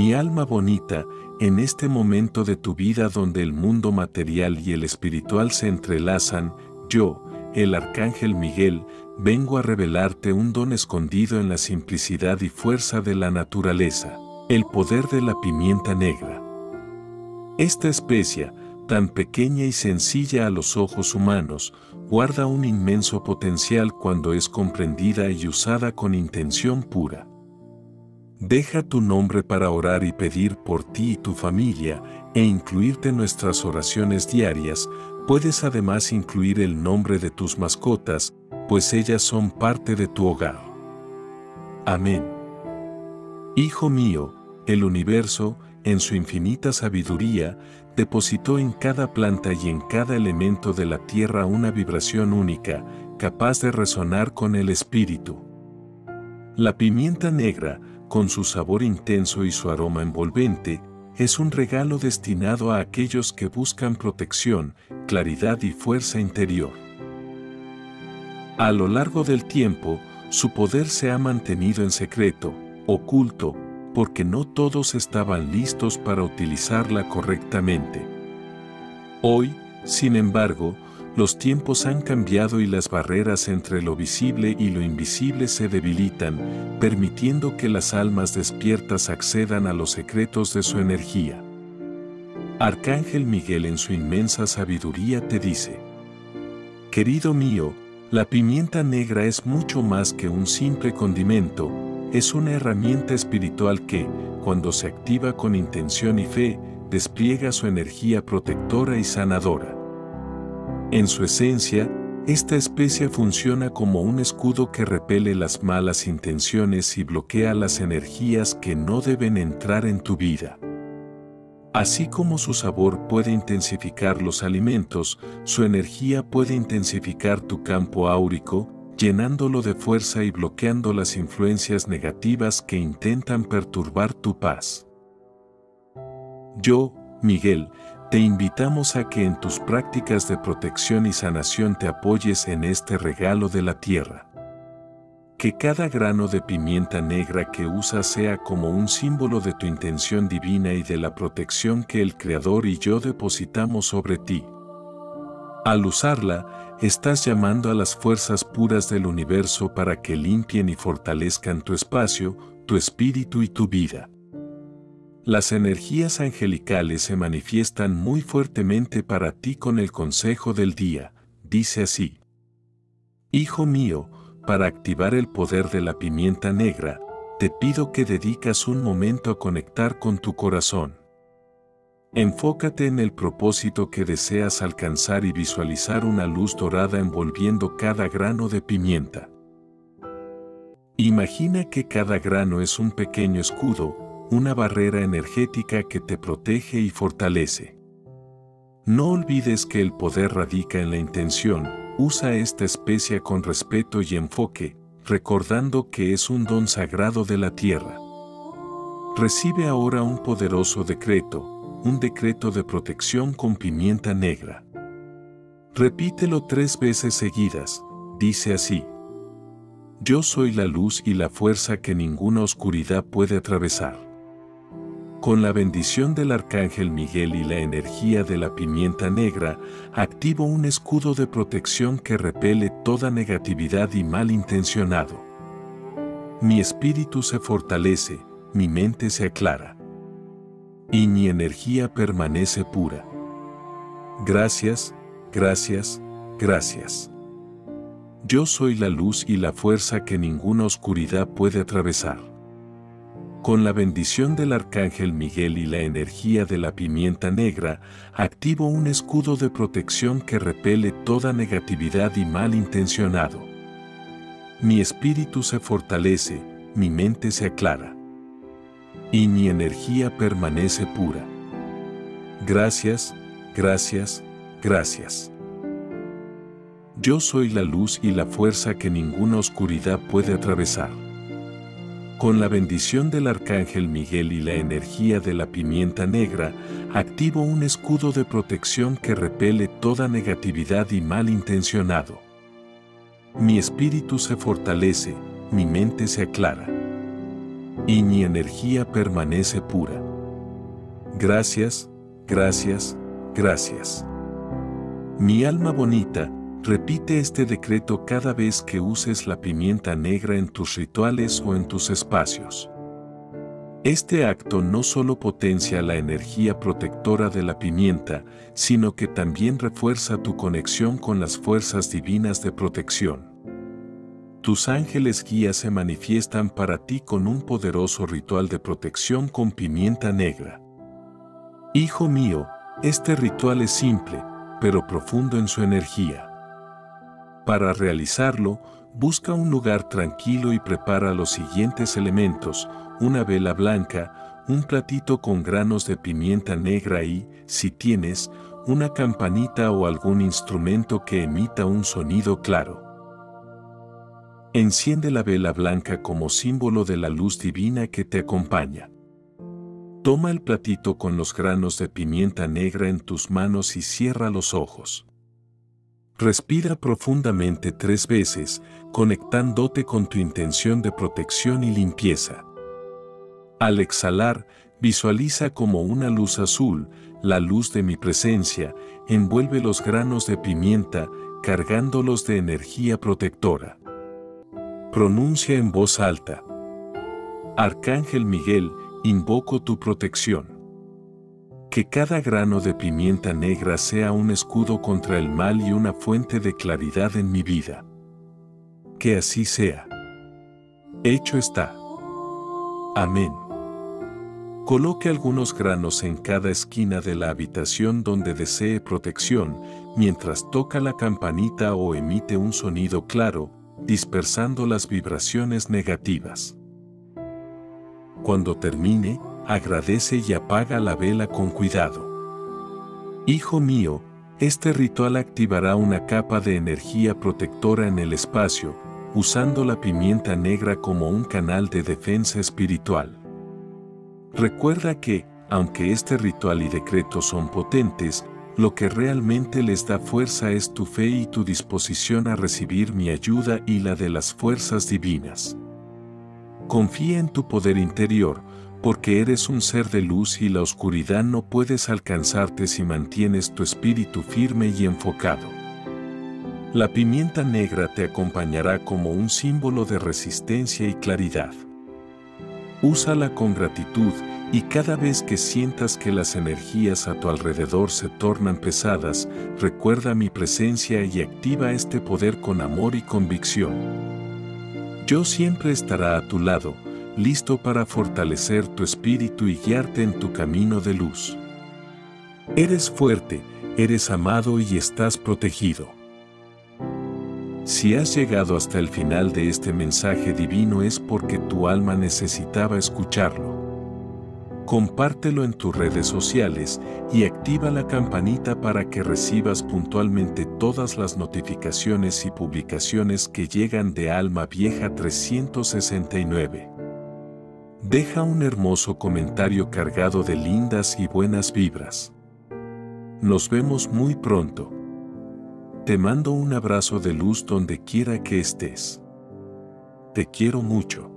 Mi alma bonita, en este momento de tu vida donde el mundo material y el espiritual se entrelazan, yo, el Arcángel Miguel, vengo a revelarte un don escondido en la simplicidad y fuerza de la naturaleza, el poder de la pimienta negra. Esta especia, tan pequeña y sencilla a los ojos humanos, guarda un inmenso potencial cuando es comprendida y usada con intención pura. Deja tu nombre para orar y pedir por ti y tu familia e incluirte en nuestras oraciones diarias. Puedes además incluir el nombre de tus mascotas, pues ellas son parte de tu hogar. Amén. Hijo mío, el universo, en su infinita sabiduría, depositó en cada planta y en cada elemento de la tierra una vibración única, capaz de resonar con el espíritu. La pimienta negra, con su sabor intenso y su aroma envolvente, es un regalo destinado a aquellos que buscan protección, claridad y fuerza interior. A lo largo del tiempo, su poder se ha mantenido en secreto, oculto, porque no todos estaban listos para utilizarla correctamente. Hoy, sin embargo, los tiempos han cambiado y las barreras entre lo visible y lo invisible se debilitan, permitiendo que las almas despiertas accedan a los secretos de su energía. Arcángel Miguel en su inmensa sabiduría te dice, Querido mío, la pimienta negra es mucho más que un simple condimento, es una herramienta espiritual que, cuando se activa con intención y fe, despliega su energía protectora y sanadora. En su esencia, esta especie funciona como un escudo que repele las malas intenciones y bloquea las energías que no deben entrar en tu vida. Así como su sabor puede intensificar los alimentos, su energía puede intensificar tu campo áurico, llenándolo de fuerza y bloqueando las influencias negativas que intentan perturbar tu paz. Yo, Miguel, te invitamos a que en tus prácticas de protección y sanación te apoyes en este regalo de la tierra. Que cada grano de pimienta negra que usas sea como un símbolo de tu intención divina y de la protección que el Creador y yo depositamos sobre ti. Al usarla, estás llamando a las fuerzas puras del universo para que limpien y fortalezcan tu espacio, tu espíritu y tu vida. Las energías angelicales se manifiestan muy fuertemente para ti con el consejo del día, dice así. Hijo mío, para activar el poder de la pimienta negra, te pido que dedicas un momento a conectar con tu corazón. Enfócate en el propósito que deseas alcanzar y visualizar una luz dorada envolviendo cada grano de pimienta. Imagina que cada grano es un pequeño escudo, una barrera energética que te protege y fortalece. No olvides que el poder radica en la intención, usa esta especia con respeto y enfoque, recordando que es un don sagrado de la tierra. Recibe ahora un poderoso decreto, un decreto de protección con pimienta negra. Repítelo tres veces seguidas, dice así. Yo soy la luz y la fuerza que ninguna oscuridad puede atravesar. Con la bendición del Arcángel Miguel y la energía de la pimienta negra, activo un escudo de protección que repele toda negatividad y malintencionado. Mi espíritu se fortalece, mi mente se aclara y mi energía permanece pura. Gracias, gracias, gracias. Yo soy la luz y la fuerza que ninguna oscuridad puede atravesar. Con la bendición del Arcángel Miguel y la energía de la pimienta negra, activo un escudo de protección que repele toda negatividad y mal intencionado. Mi espíritu se fortalece, mi mente se aclara y mi energía permanece pura. Gracias, gracias, gracias. Yo soy la luz y la fuerza que ninguna oscuridad puede atravesar. Con la bendición del Arcángel Miguel y la energía de la pimienta negra, activo un escudo de protección que repele toda negatividad y mal intencionado. Mi espíritu se fortalece, mi mente se aclara y mi energía permanece pura. Gracias, gracias, gracias. Mi alma bonita, repite este decreto cada vez que uses la pimienta negra en tus rituales o en tus espacios. Este acto no solo potencia la energía protectora de la pimienta, sino que también refuerza tu conexión con las fuerzas divinas de protección. Tus ángeles guías se manifiestan para ti con un poderoso ritual de protección con pimienta negra. Hijo mío, este ritual es simple, pero profundo en su energía. Para realizarlo, busca un lugar tranquilo y prepara los siguientes elementos, una vela blanca, un platito con granos de pimienta negra y, si tienes, una campanita o algún instrumento que emita un sonido claro. Enciende la vela blanca como símbolo de la luz divina que te acompaña. Toma el platito con los granos de pimienta negra en tus manos y cierra los ojos. Respira profundamente tres veces, conectándote con tu intención de protección y limpieza. Al exhalar, visualiza como una luz azul, la luz de mi presencia, envuelve los granos de pimienta, cargándolos de energía protectora. Pronuncia en voz alta. Arcángel Miguel, invoco tu protección. Que cada grano de pimienta negra sea un escudo contra el mal y una fuente de claridad en mi vida. Que así sea. Hecho está. Amén. Coloque algunos granos en cada esquina de la habitación donde desee protección, mientras toca la campanita o emite un sonido claro, dispersando las vibraciones negativas. Cuando termine, agradece y apaga la vela con cuidado. Hijo mío, este ritual activará una capa de energía protectora en el espacio, usando la pimienta negra como un canal de defensa espiritual. Recuerda que, aunque este ritual y decreto son potentes, lo que realmente les da fuerza es tu fe y tu disposición a recibir mi ayuda y la de las fuerzas divinas. Confía en tu poder interior, porque eres un ser de luz y la oscuridad no puedes alcanzarte si mantienes tu espíritu firme y enfocado. La pimienta negra te acompañará como un símbolo de resistencia y claridad. Úsala con gratitud y cada vez que sientas que las energías a tu alrededor se tornan pesadas, recuerda mi presencia y activa este poder con amor y convicción. Yo siempre estará a tu lado, listo para fortalecer tu espíritu y guiarte en tu camino de luz. Eres fuerte, eres amado y estás protegido. Si has llegado hasta el final de este mensaje divino es porque tu alma necesitaba escucharlo. Compártelo en tus redes sociales y activa la campanita para que recibas puntualmente todas las notificaciones y publicaciones que llegan de Alma Vieja 369. Deja un hermoso comentario cargado de lindas y buenas vibras. Nos vemos muy pronto. Te mando un abrazo de luz donde quiera que estés. Te quiero mucho.